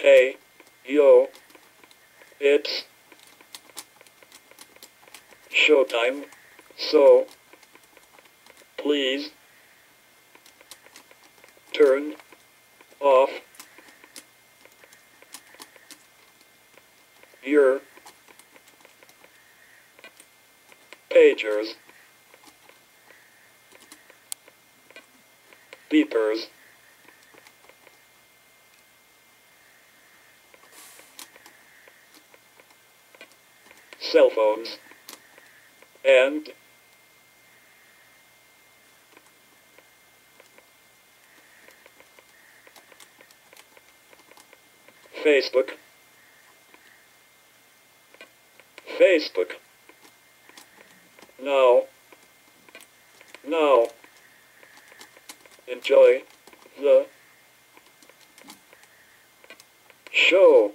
Hey, yo. It's showtime. So, please turn off your pagers, beepers, cell phones, and Facebook. Facebook. Now. Now. Enjoy the show.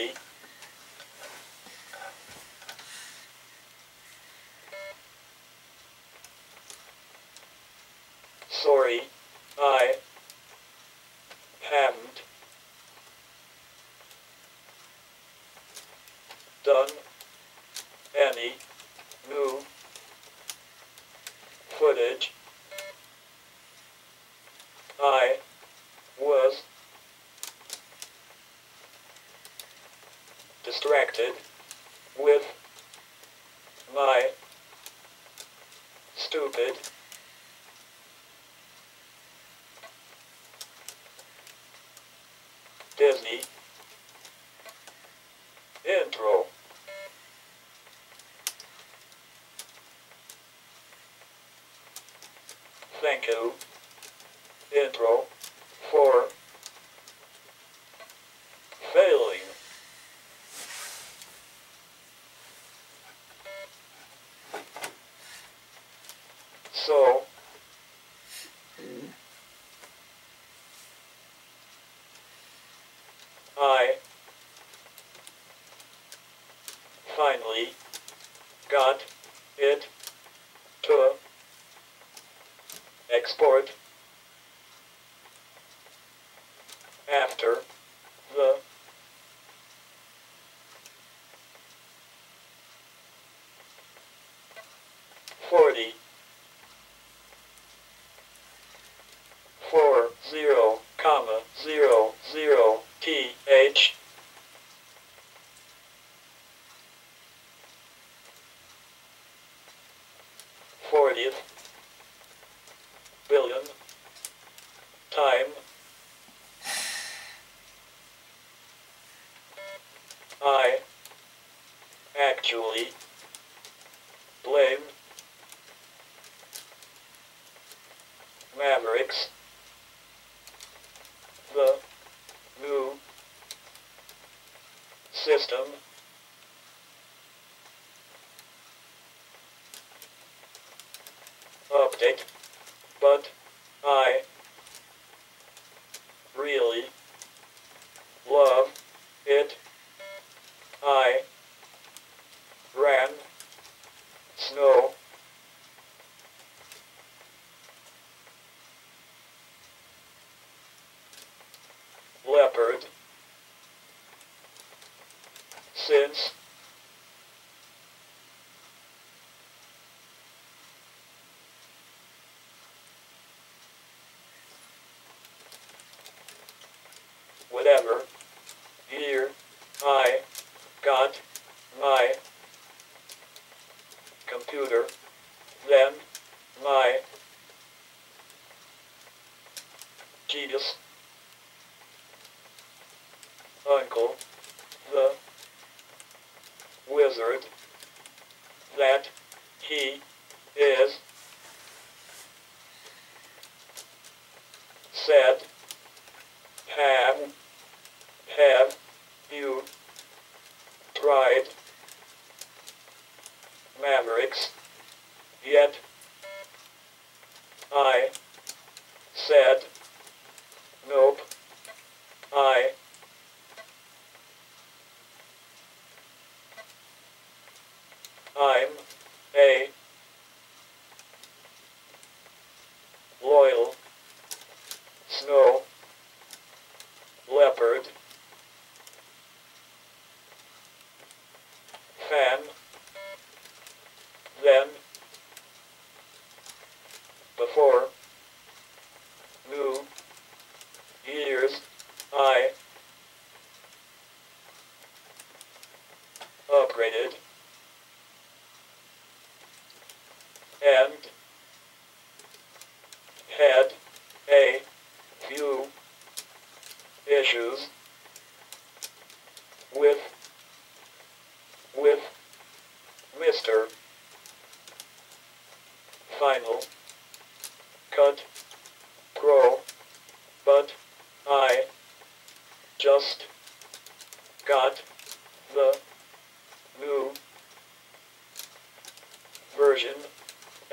Everybody. Distracted with my stupid Disney intro. Thank you, intro, So, zero comma zero zero T H. Fortieth. Billion. Time. I. Actually system. Oh, Update,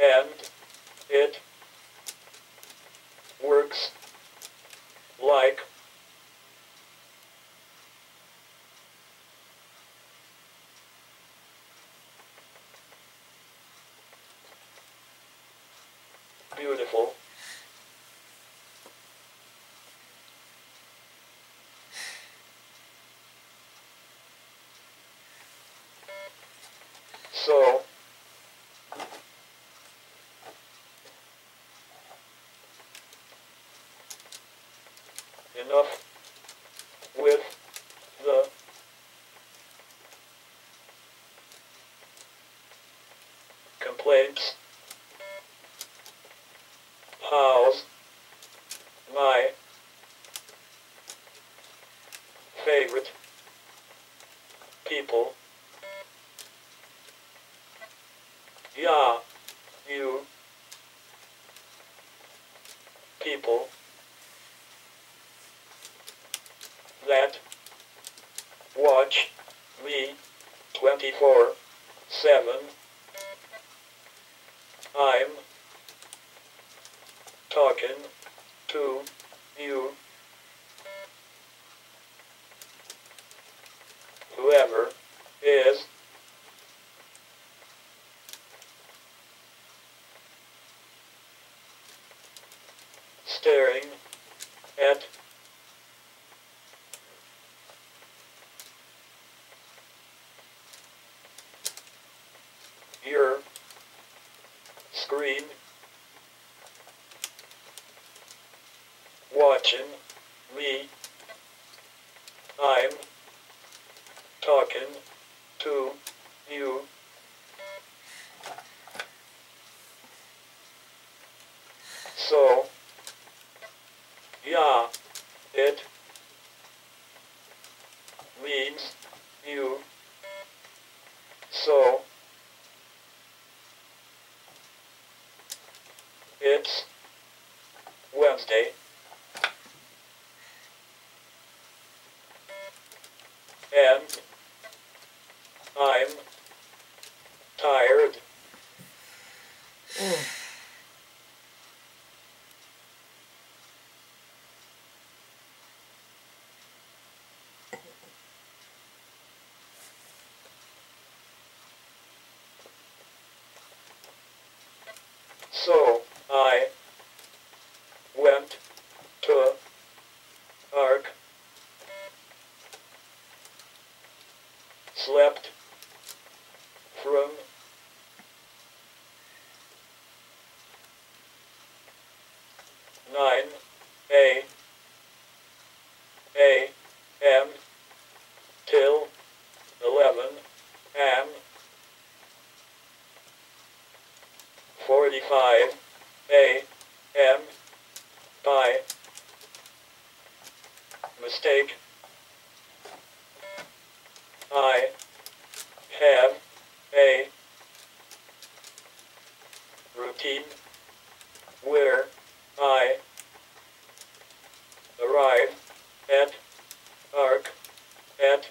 and it works like words I'm talking to you. State. 9.45 a.m. by mistake. I have a routine where I arrive at park at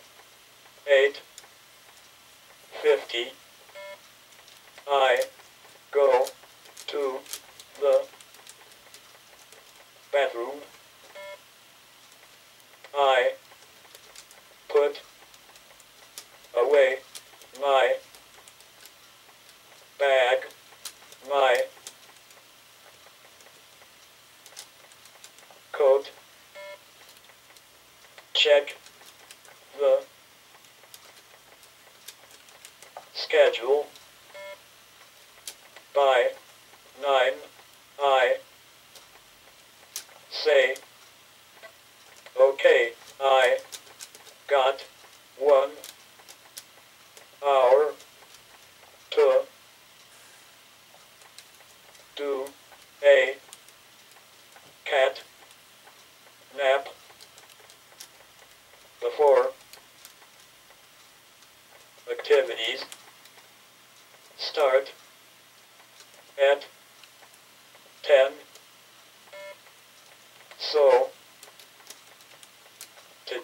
8.50. I check the schedule.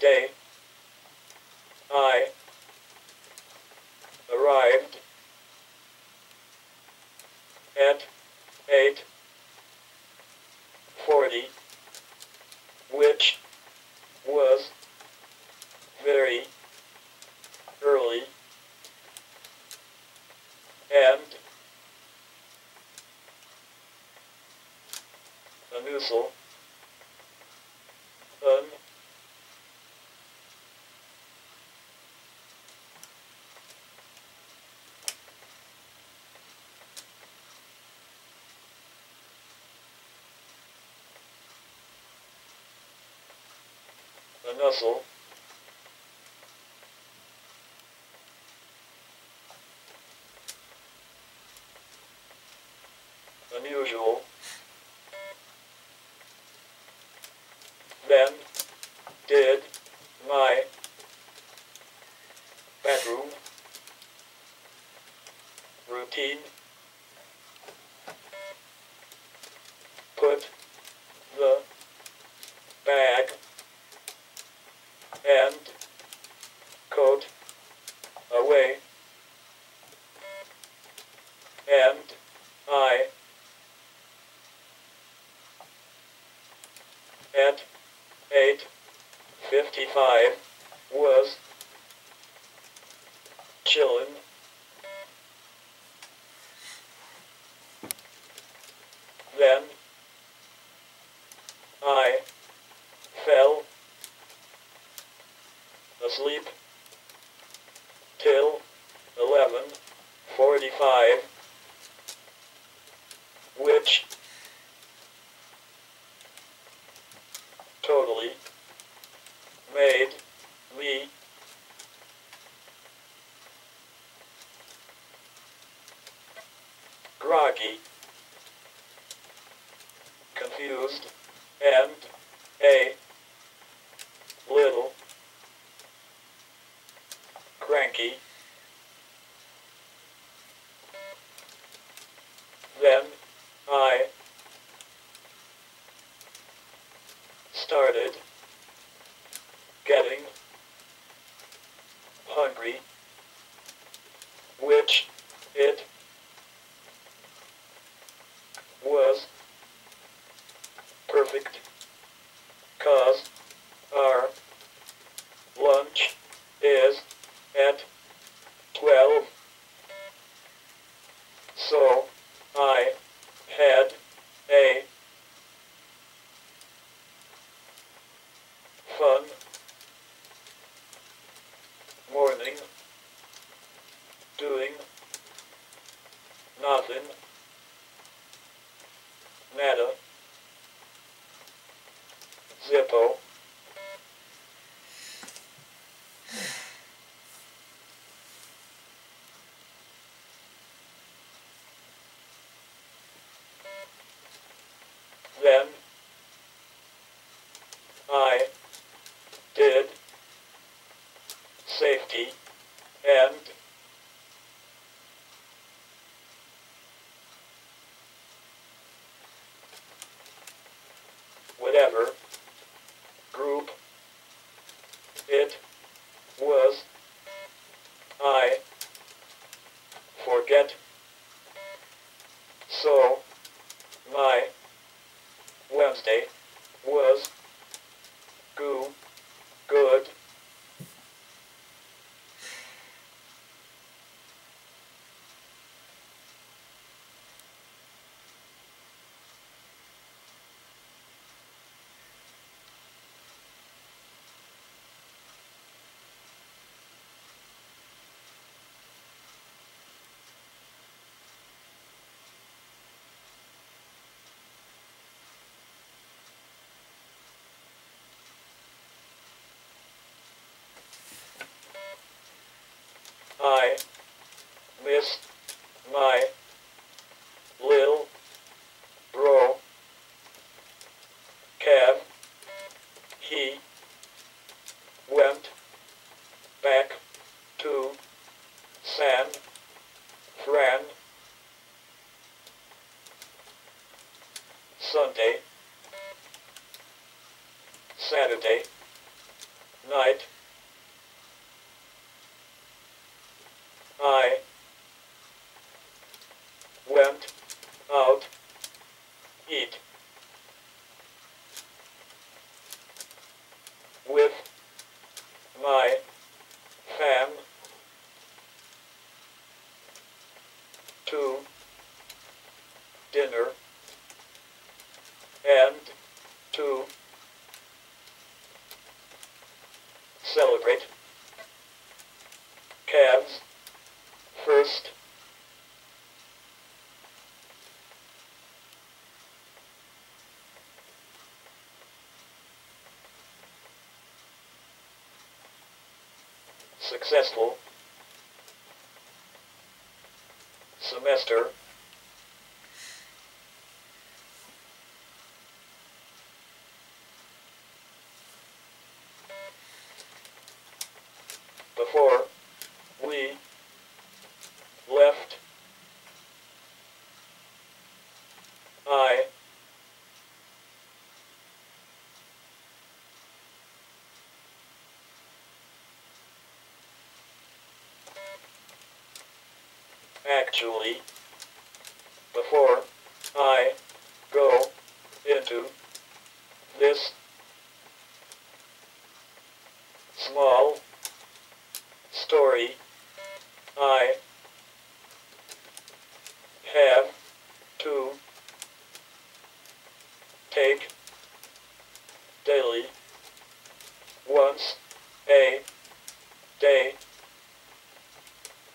day, I arrived at 8.40, which was very early and unusual. nozzle and I. At 8.55 aquí. Then I did safety and whatever group it was. I forget. So, my Wednesday was goo good. day. successful semester Actually, before I go into this small story, I have to take daily once a day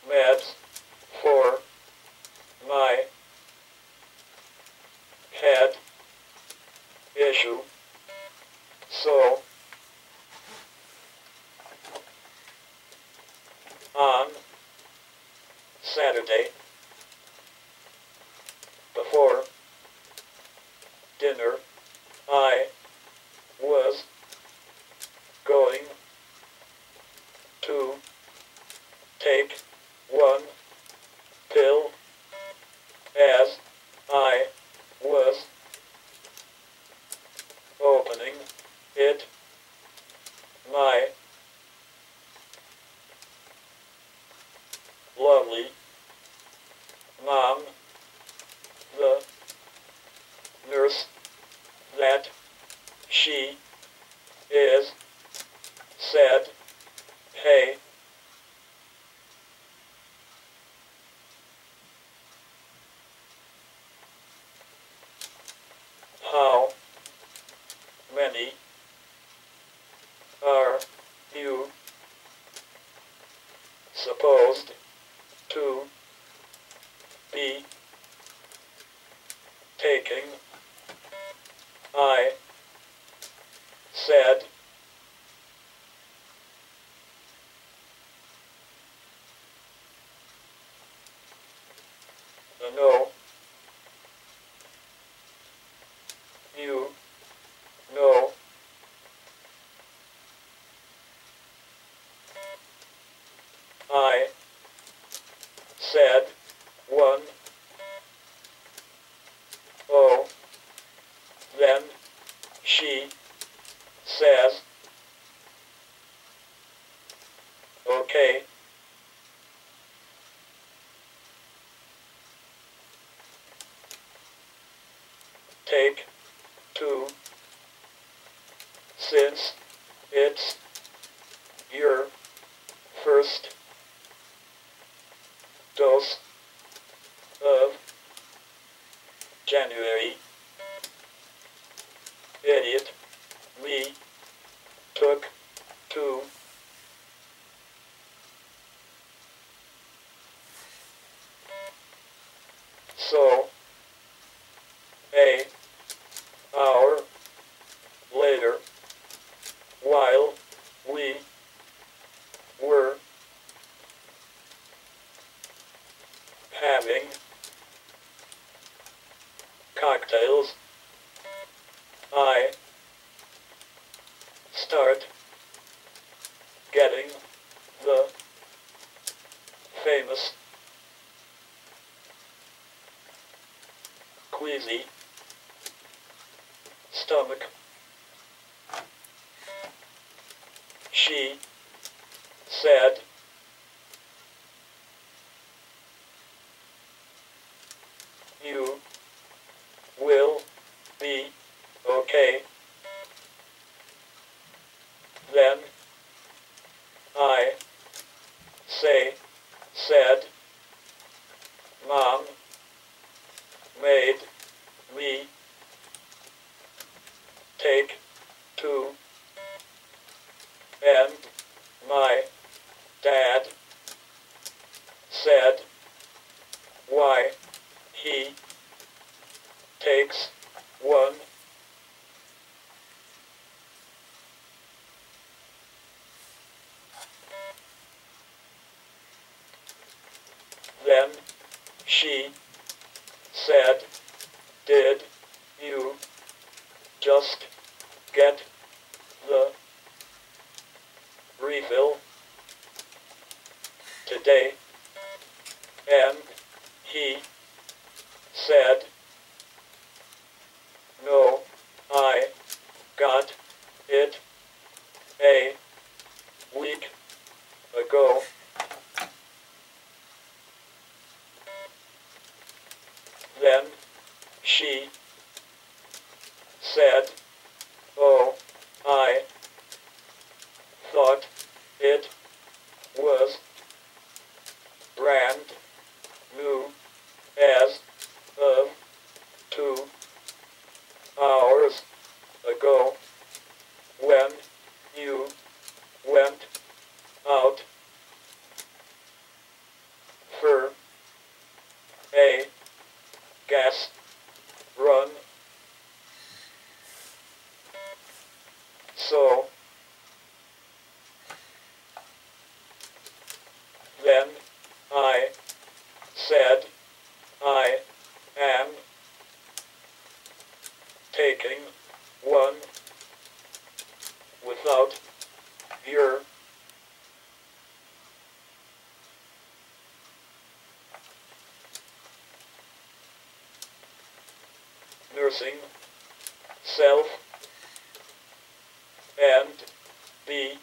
meds Bye. Mom, take two since it's your first dose of January she said oh I thought it was brand new as of two hours ago when you went out for a gas run. So then I said I am taking one without your nursing self and be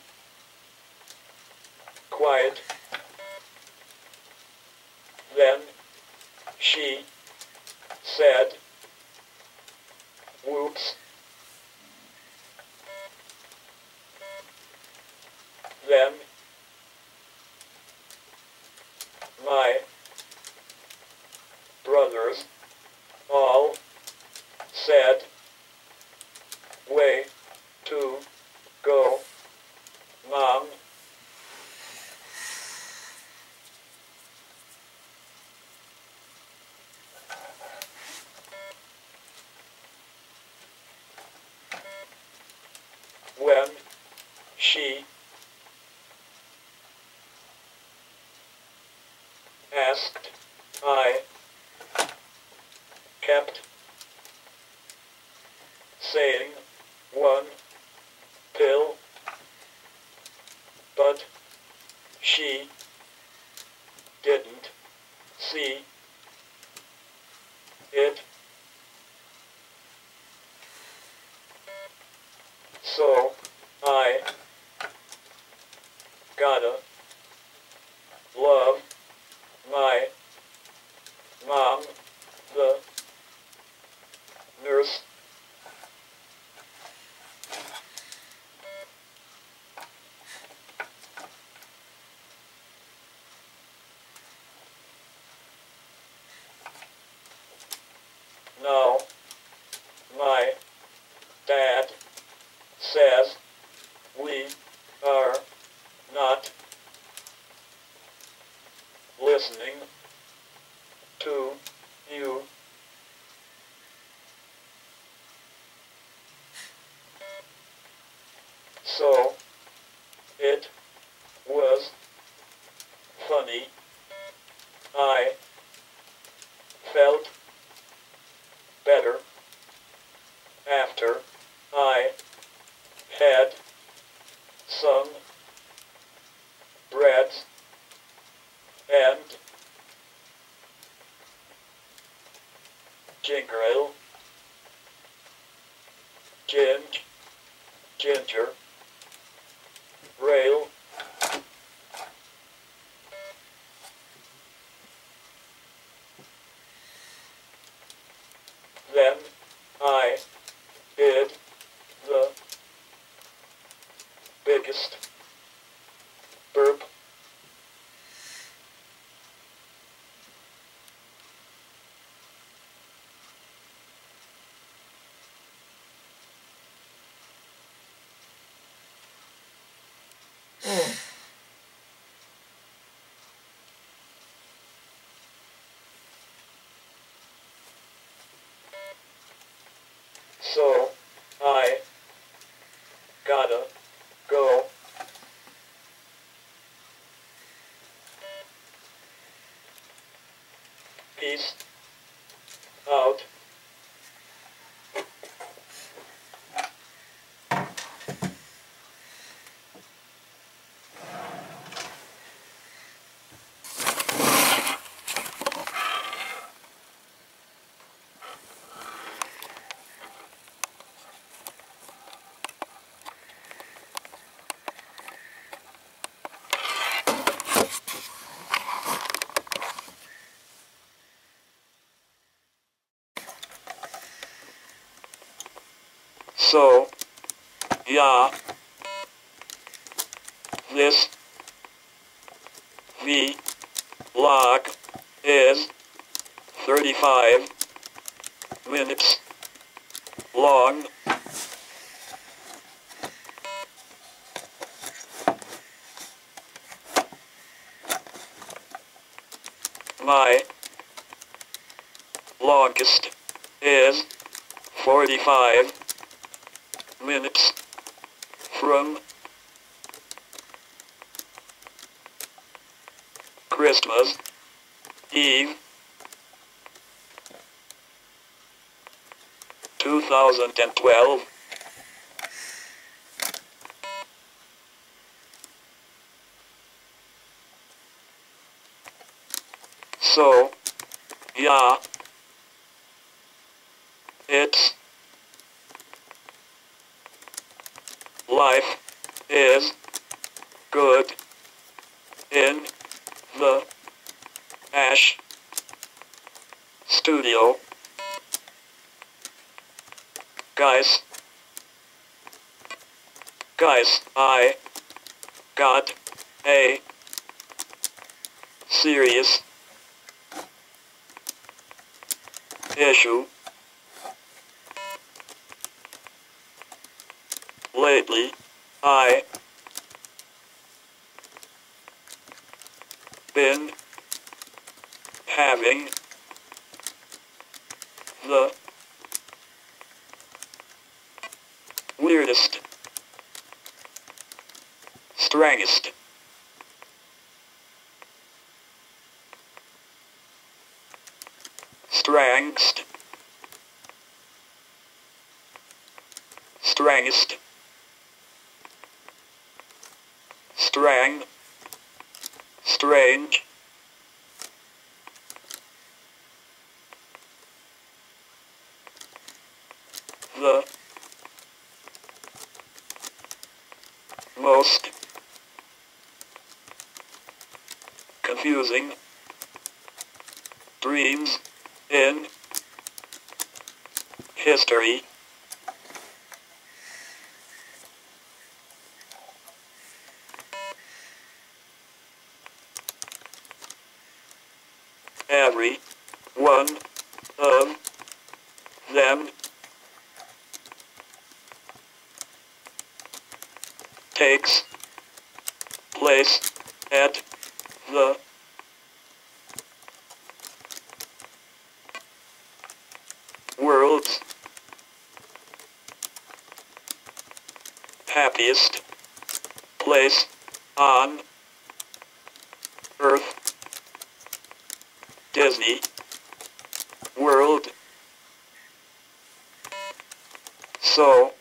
then I did the biggest burp So I gotta go. Peace So, yeah, this V log is 35 minutes long. My longest is 45 minutes from Christmas Eve 2012 So, yeah, it's life is good in the Ashe studio. Guys, guys, I got a serious issue lately I been having the weirdest strangest strangest strangest strang, strange, the most confusing dreams in history. One um, of them takes place at the world's happiest place on earth. Disney World. So,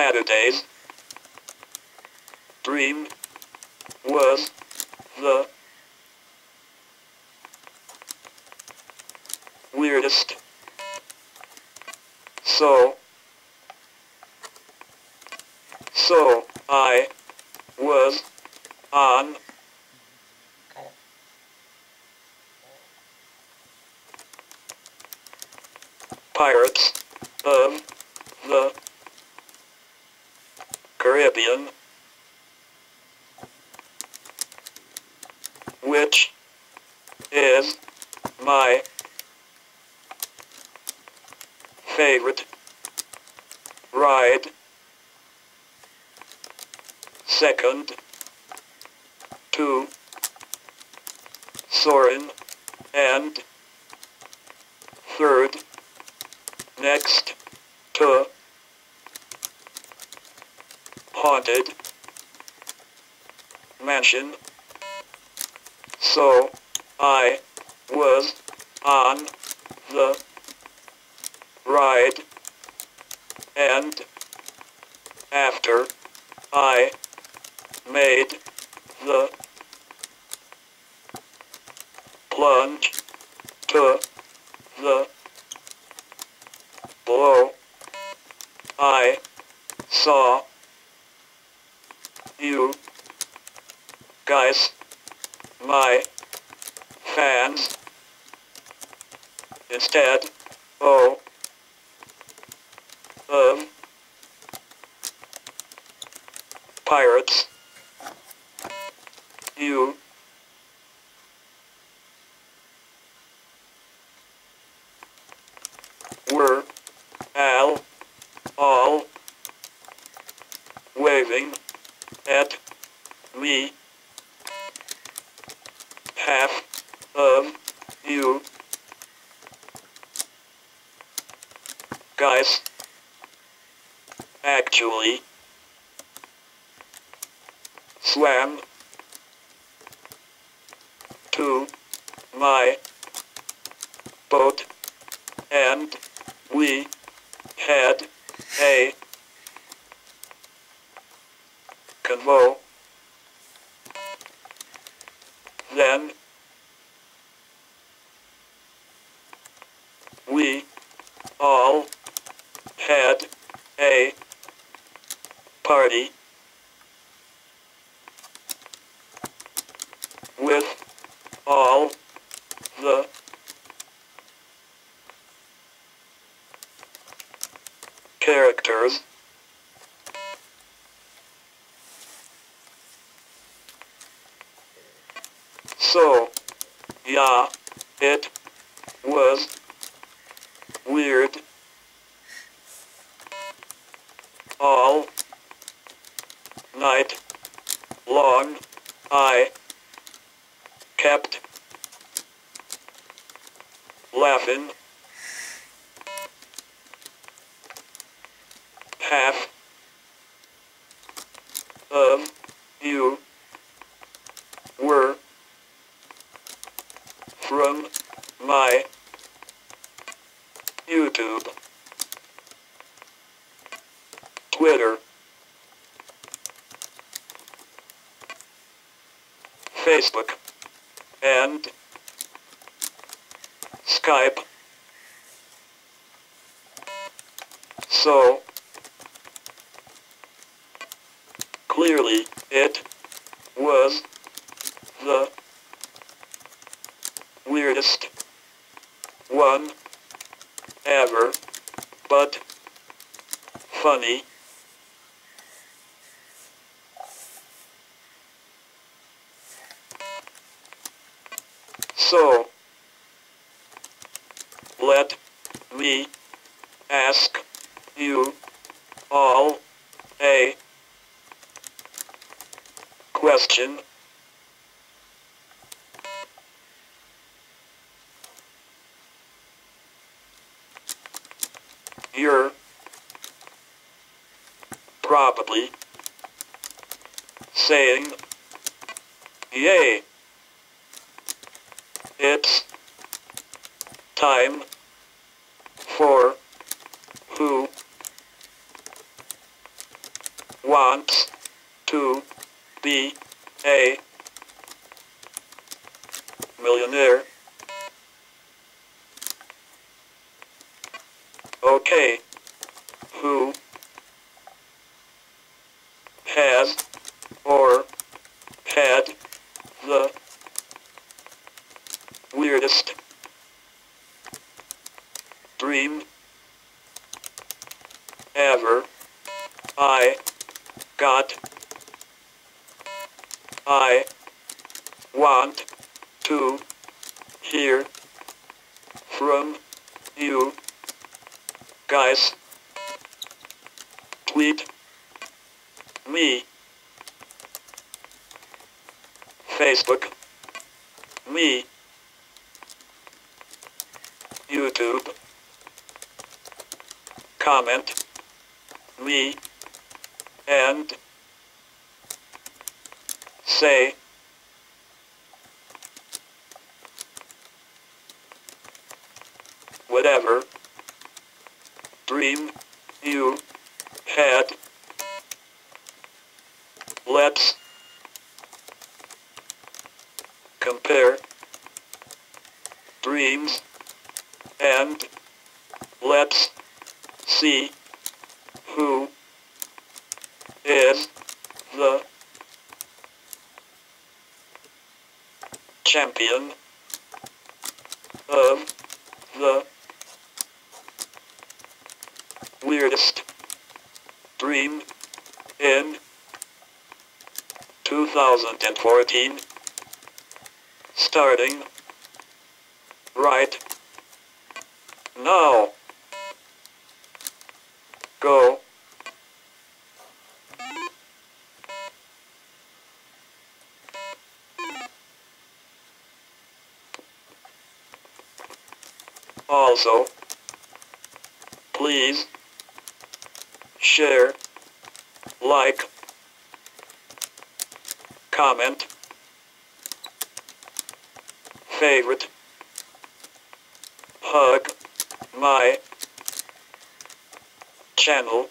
Saturday's dream was the weirdest. So, so I was on Pirates of the Caribbean, which is my favorite ride. Second to Soarin' and third next to Mansion. So I was on the ride and after I made the plunge to the below, I saw you guys, my fans, instead, oh, of pirates, you were al all waving at me half of you guys actually swam to my boat and we had a convo. Then we all had a party with all the characters So, yeah, it was weird. All night long, I kept laughing. Half of you were from my YouTube, Twitter, Facebook, and Skype. So, clearly it was the weirdest one ever, but funny. So, let me ask you all a question. You're probably saying, Yay! It's time for who wants to be a millionaire. Okay. Who has or had the weirdest dream ever I got I want to hear from you guys. Tweet me. Facebook me. YouTube comment me and say whatever dream you Let's compare dreams and let's see who is the champion of the weirdest dream in 2014 starting right now. Go. Also please share like comment. Favorite hug my channel.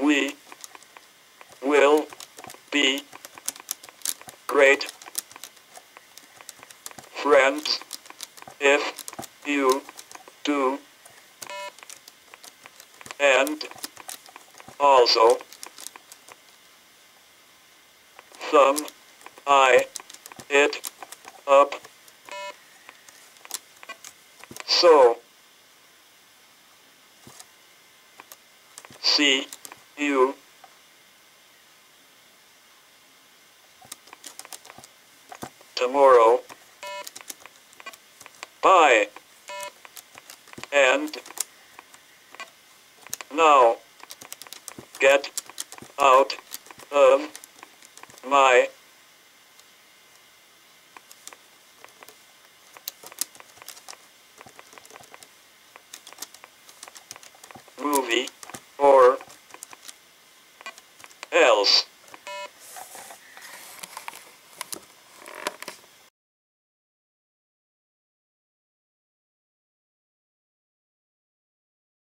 We will be great